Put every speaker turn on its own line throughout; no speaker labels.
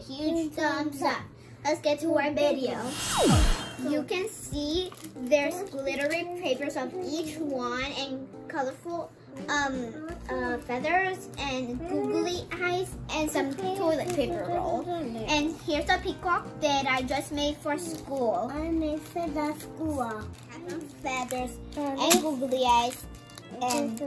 huge thumbs up. Let's get to our video. You can see there's glittery papers of each one and colorful um, uh, feathers and googly eyes and some toilet paper roll. And here's a peacock that I just made for school.
I made for the school.
Feathers and googly eyes and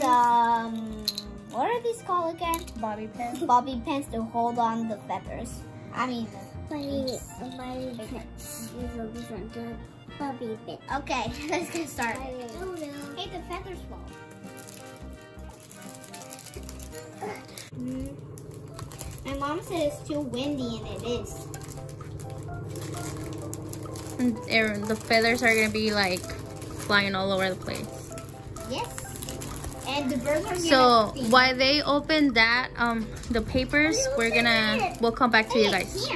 some, what are these called again?
Bobby pin.
Bobby pins to hold on the feathers. I mean,
Bobby, Bobby pins. These are. The Bobby pins.
okay, let's get started.
Oh no.
Hey, the feathers fall. Mm. My mom said it's too windy, and it is.
And the feathers are gonna be like flying all over the place.
And the
So while they open that, um, the papers, we're gonna, we'll come back to you guys.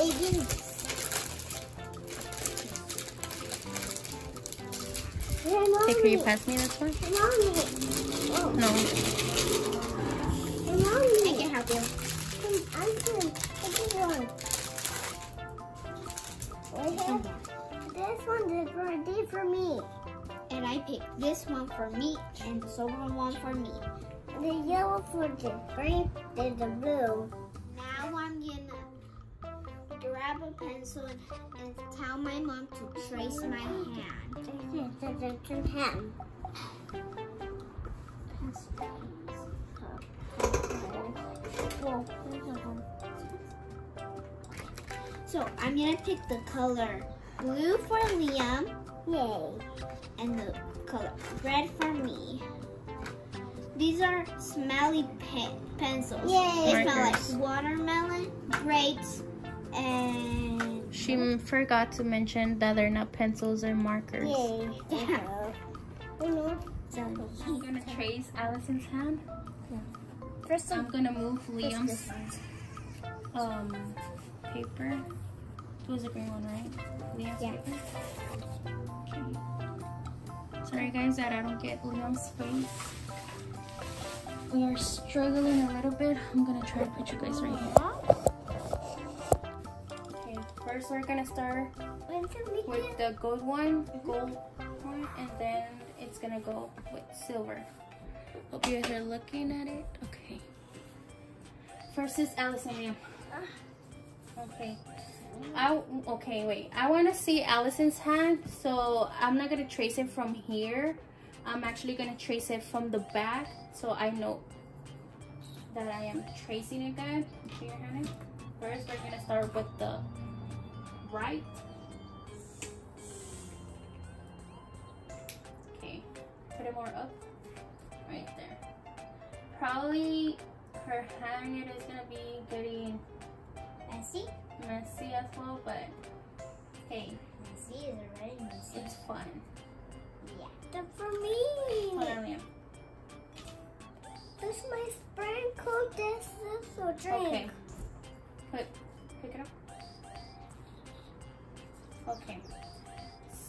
Saving
Hey, can you pass me this one?
Mommy. Oh,
No.
mommy.
I can help you.
I'm. This one. Right. This one is ready for me.
And I picked this one for me and the silver one for me.
The yellow for the green and the blue.
A pencil and tell my mom to trace my hand.
This is the different hand. Well, this is one.
So I'm gonna pick the color blue for Liam
Yay.
and the color red for me. These are smelly pe- pencils.
Yay.
They smell like watermelon, grapes, and
She forgot to mention that they're not pencils or markers.
Yay.
Yeah.
You know,
so
I'm gonna trace Allison's hand.
first
I'm gonna move
this
Liam's um paper. It was the green one, right? Liam's
Yeah.
paper. Okay. Sorry guys that I don't get Liam's face. We are struggling a little bit. I'm gonna try to put you guys right here. First we're gonna start with the gold one, gold one, and then it's gonna go with silver. Hope you guys are looking at it. Okay. First is Allison. Okay. I okay. Wait. I want to see Allison's hand, so I'm not gonna trace it from here. I'm actually gonna trace it from the back, so I know that I am tracing it good. See your hand? First, we're gonna start with the right. Okay. Put it more up. Right there. Probably her hand is gonna be getting
messy.
messy as well, but hey,
Messy is already messy.
it's fun.
Yeah.
For me.
Liam.
This is my sprinkle. This is a drink.
Okay. Put, pick it up. Okay.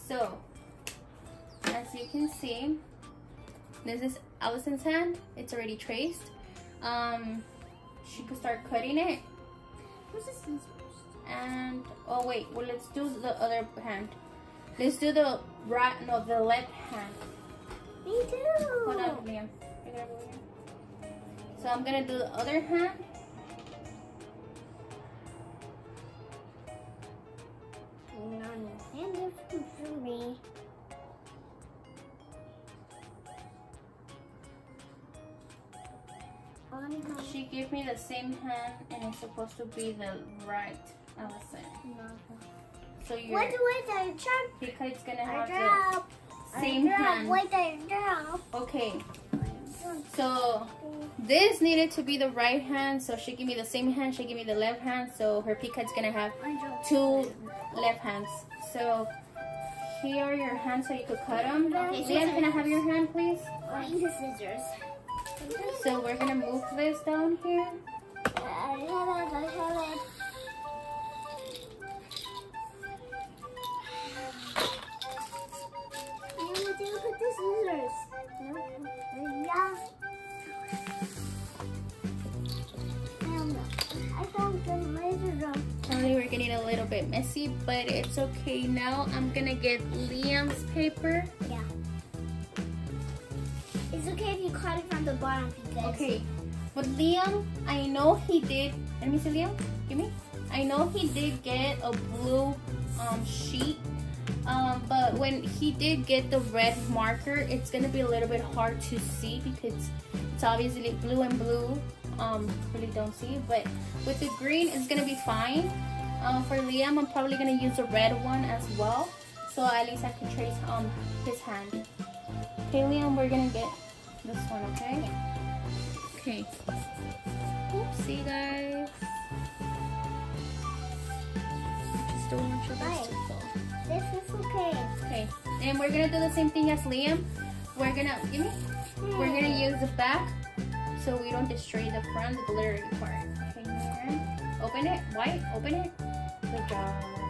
So, as you can see, this is Allison's hand. It's already traced. Um, she could start cutting it.
Where's the scissors?
And oh wait, well let's do the other hand. Let's do the right, no, the left hand.
Me too.
Hold on, Liam. Pick it up over here. So I'm gonna do the other hand. Same hand, and it's supposed to be the right, Allison. So you're
Wait, wait, I drop.
because it's gonna have
drop.
the same
drop.
hand.
Wait, I drop.
Okay. So this needed to be the right hand. So she gave me the same hand. She gave me the left hand. So her peacock's gonna have two left hands. So here are your hands so you could cut them.
Okay,
can I have your hand, please?
I use scissors.
So we're gonna move this down here.
I have it, I have it. You didn't put the scissors. No. Yeah. I found the laser
Probably we're getting a little bit messy, but it's okay. Now I'm gonna get Liam's paper.
Yeah. It's okay if you cut it from the bottom because
Okay, but Liam, I know he did. Let me see, Liam. Give me. I know he did get a blue um, sheet, um, but when he did get the red marker, it's gonna be a little bit hard to see because it's obviously blue and blue. Um, really don't see, but with the green, it's gonna be fine. Um, for Liam, I'm probably gonna use the red one as well, so at least I can trace um his hand. Okay, Liam, we're gonna get this one, okay? Okay. Oopsie, guys. Just don't want your best to fall.
This is okay.
Okay, and we're gonna do the same thing as Liam. We're gonna, give me, we're gonna hmm. use the back so we don't destroy the front, the glittery part. Okay, open it, white, open it. Good job.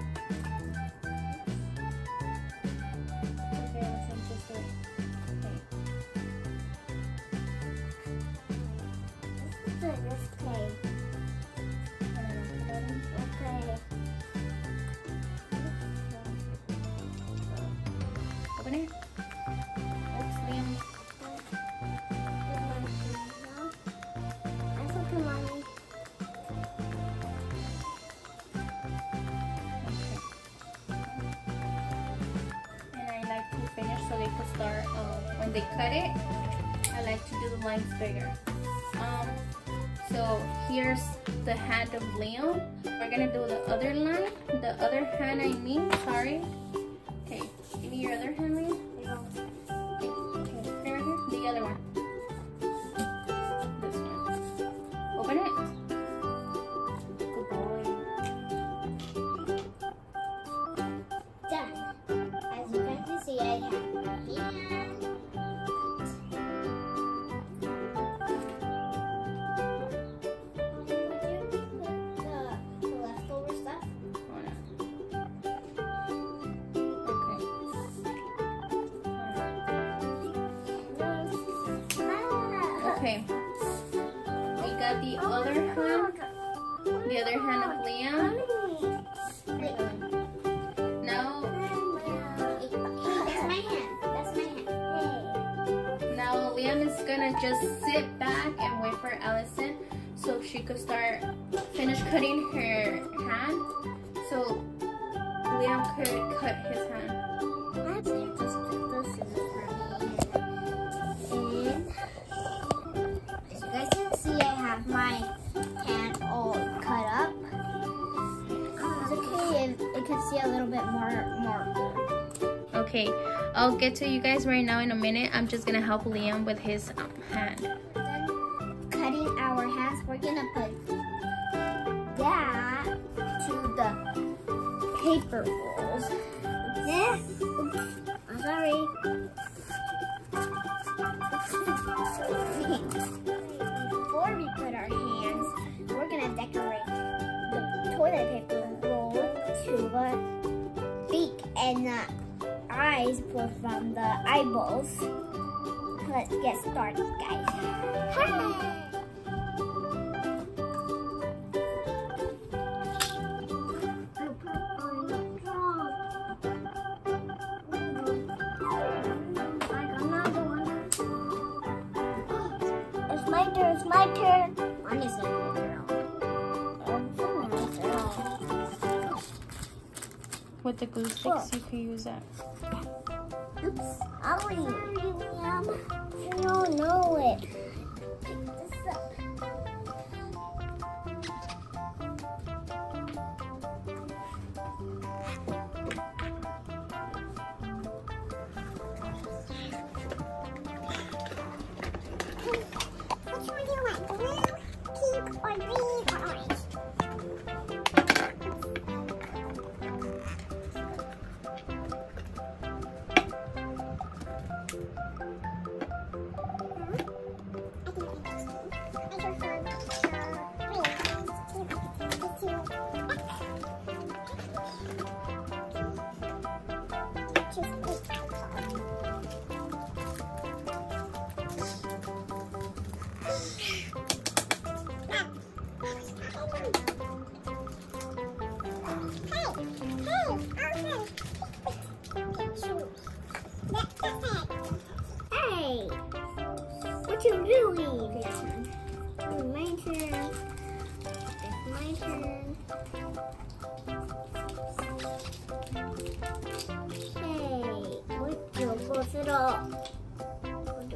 They cut it, I like to do the lines bigger. Um, so here's the hand of Liam. We're gonna do the other line, the other hand I mean, sorry. Okay. We got the other hand, the other hand of Liam. Now,
That's my hand. That's my hand.
now Liam is gonna just sit back and wait for Allison so she could start finish cutting her hand. So Liam could cut his hand.
Have my hand all cut up. It's okay if it can see a little bit more more.
Okay, I'll get to you guys right now in a minute. I'm just gonna help Liam with his um, hand.
Then cutting our hands, we're gonna put that to the paper rolls. Yeah. I'm sorry. The toilet paper roll to the beak and the eyes from the eyeballs. Let's get started, guys. Hooray!
The glue sticks, you can use that.
Oops, Ollie. You don't know it. The what's it all?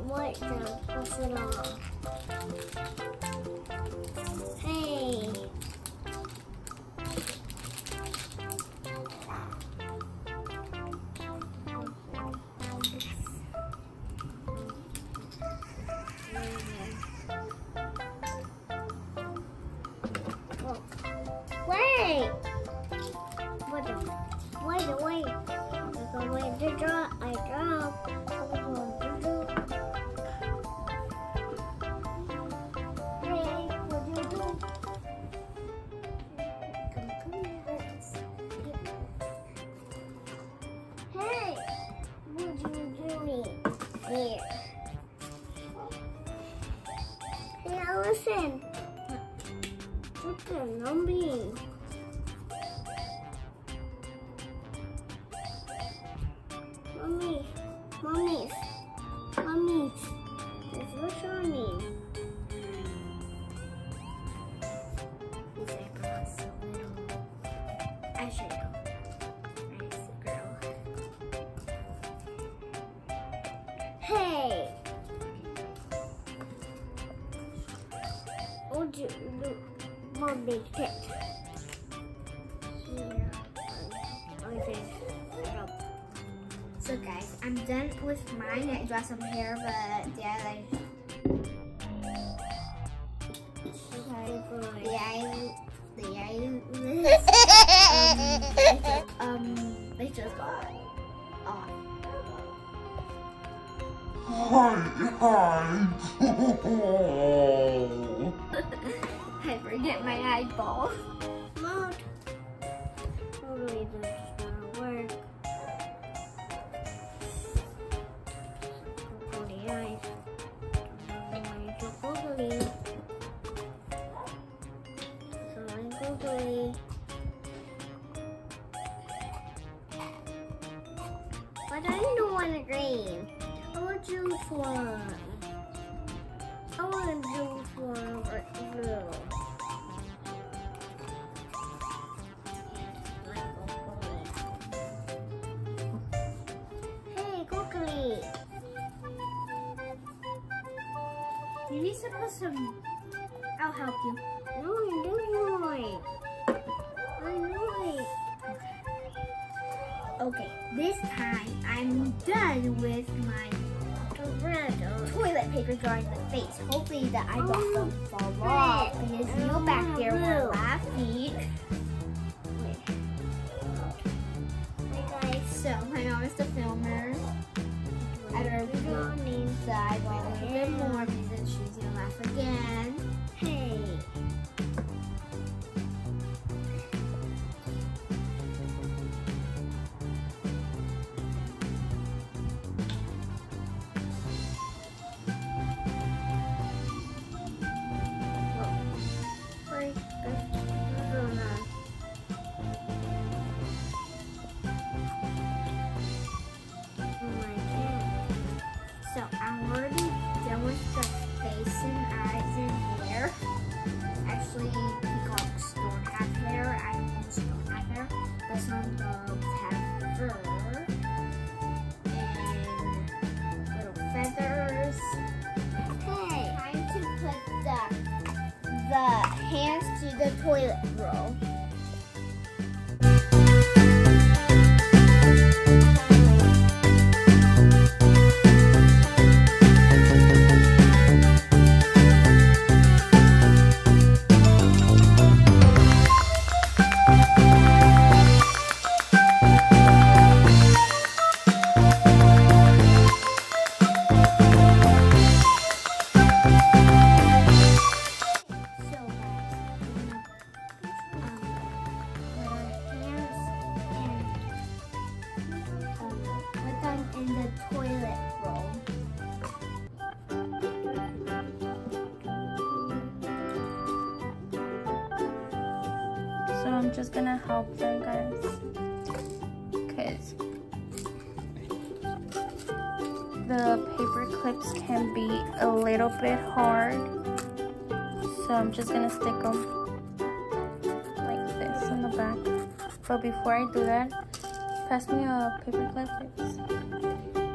What the what's it all? Hey, Allison. Look at Numby. Mommy, mommies, mommies. What's?
These are so. I should
Here. Okay. Stop.
So guys, I'm done with mine. I draw some hair, but the eye,
Okay,
the eye, the eye, um, um, they just got off. I forget my eyeball.
Mom. Totally this not work. Googly eyes. Going googly. But I don't want green. I want juice one. I want
You need to put some. I'll help you.
No, you do it. I know it.
Okay, this time I'm done with my toilet paper drawing the face. Hopefully oh, the eyeball
Oh,
won't fall off because you back there were
Oh.
laughing.
Hey guys.
So toilet
I'm just gonna help them, guys. is the paper clips can be a little bit hard. So I'm just gonna stick them like this in the back. But before I do that, pass me a paper clip, please.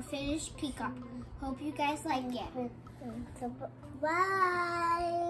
Our finished peacock. Hope you guys like it.
Bye.